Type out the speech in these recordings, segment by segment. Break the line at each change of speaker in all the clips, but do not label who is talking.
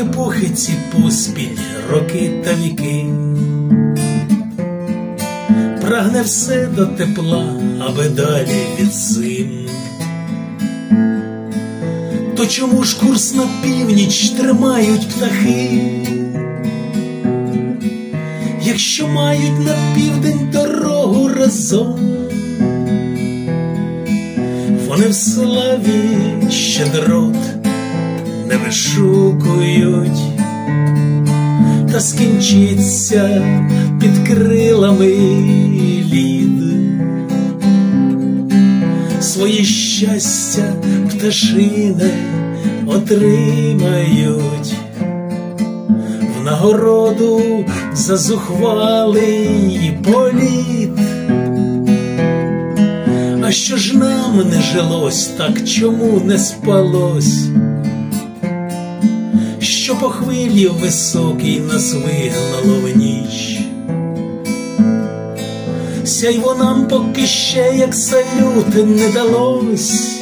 епохи ці поспіль, роки та віки, прагне все до тепла, аби далі від зим. То чому ж курс на північ тримають птахи? Якщо мають на південь дорогу разом, вони в славі щедрот не вишукують, та скінчиться під крилами лід, свої щастя пташине отримають в нагороду за зухвалий політ. А що ж нам не жилось, так чому не спалось? Що по хвилі високій нас вигнало в ніч, сяйво нам поки ще, як салют, не далось,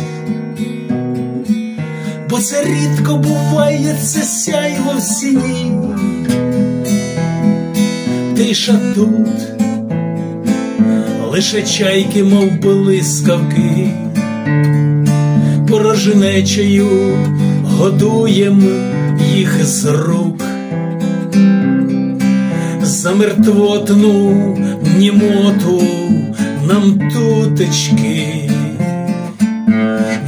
бо це рідко буває, це сяйво в сіні, тиша тут лише чайки, мов блискавки, порожнечею годуєм їх з рук, за мертвотну німоту нам тутечки,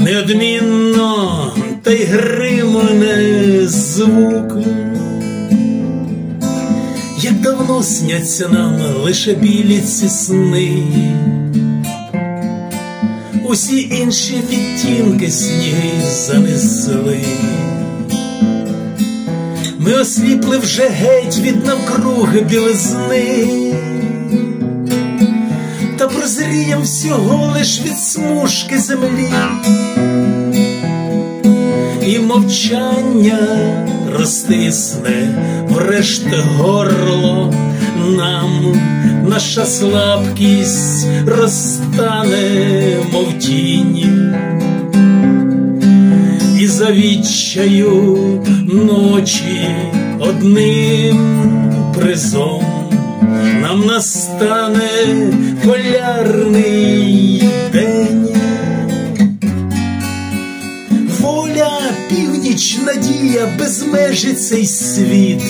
неодмінно та й гримне звук. Як давно сняться нам лише білі ці сни, усі інші відтінки сніги занесли. Ми осліпли вже геть від навкруги білизни, та прозрієм всього лиш від смужки землі, і мовчання розтисне врешт горло нам, наша слабкість розтане, мов тінь, і відчаю ночі одним призом нам настане полярний день. Воля, північ, надія, безмежі цей світ,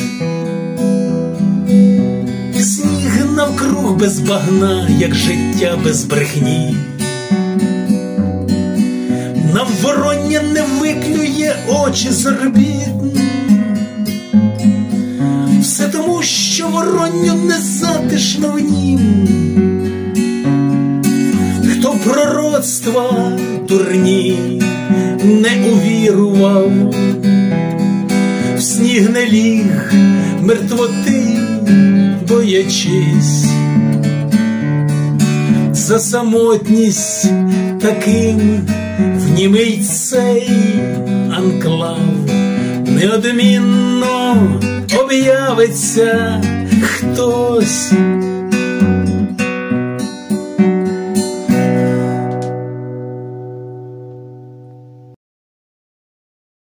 сніг навкруг без багна, як життя без брехні. Нам вороння не виклює очі з все тому, що воронню не затишно в нім. Хто пророцтва дурні не увірував, в сніг не ліг мертвоти, боячись, за самотність таким в німий цей анклав неодмінно об'явиться хтось.